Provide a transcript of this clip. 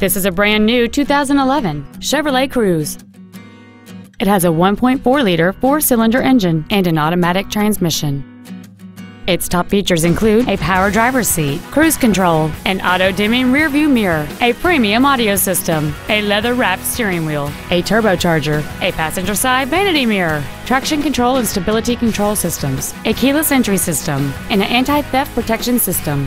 This is a brand new 2011 Chevrolet Cruze. It has a 1.4 liter four cylinder engine and an automatic transmission. Its top features include a power driver's seat, cruise control, an auto dimming rearview mirror, a premium audio system, a leather wrapped steering wheel, a turbocharger, a passenger side vanity mirror, traction control and stability control systems, a keyless entry system, and an anti theft protection system.